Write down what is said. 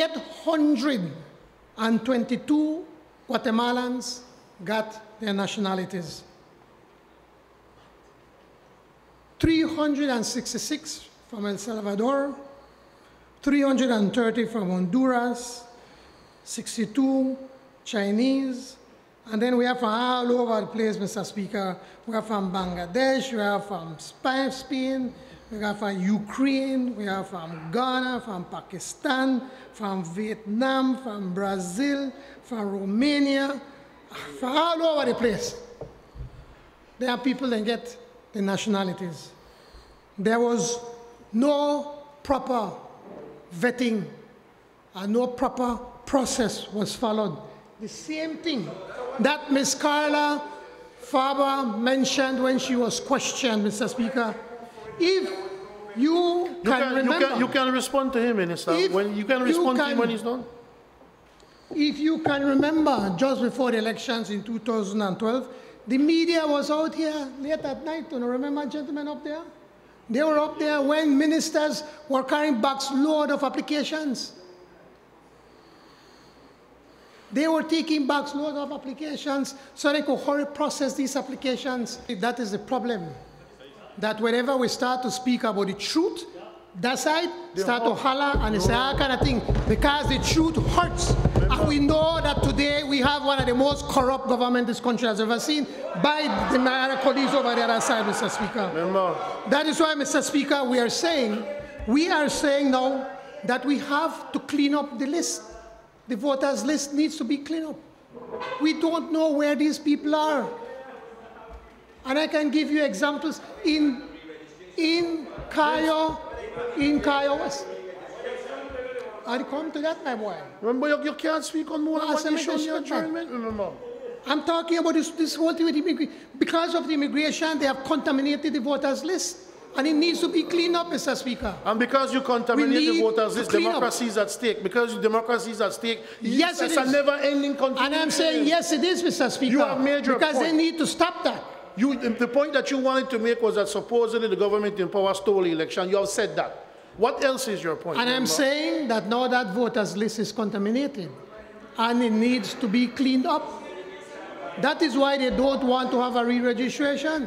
822 Guatemalans got their nationalities. 366 from El Salvador, 330 from Honduras, 62 Chinese, and then we have from all over the place, Mr. Speaker. We have from Bangladesh, we have from Spain, we have from Ukraine, we are from Ghana, from Pakistan, from Vietnam, from Brazil, from Romania, from all over the place. There are people that get the nationalities. There was no proper vetting and no proper process was followed. The same thing that Ms. Carla Faber mentioned when she was questioned, Mr. Speaker. If you, You can, can, you, remember, can, you can respond to him, Minister. If When, you can you respond to him when he's done. if you can remember, just before the elections in 2012, the media was out here late at night. Do you remember, gentlemen, up there? They were up there when ministers were carrying bags load of applications. They were taking bags load of applications so they could hurry process these applications. That is the problem. That whenever we start to speak about the truth, that side start to holler and say all kind of thing because the truth hurts. And we know that today we have one of the most corrupt government this country has ever seen by the my colleagues over the other side, Mr. Speaker. Remember, That is why, Mr. Speaker, we are saying, we are saying now that we have to clean up the list. The voters list needs to be cleaned up. We don't know where these people are. And I can give you examples in, in Cayo, in Cayo West. I'll come to that, my boy. remember you, you can't speak on more than one issue on your Sherman. adjournment, remember. I'm talking about this, this whole thing with immigration. Because of the immigration, they have contaminated the voters list. And it needs to be cleaned up, Mr. Speaker. And because you contaminate the voters, up. democracy is at stake. Because democracy is at stake, Yes, it's it a never-ending country. And I'm saying, yes, it is, Mr. Speaker. You have made your Because they need to stop that. You, the the point that you wanted to make was that supposedly the government in power stole the election. You have said that. What else is your point? And I'm saying that now that voters list is contaminated and it needs to be cleaned up. That is why they don't want to have a re-registration.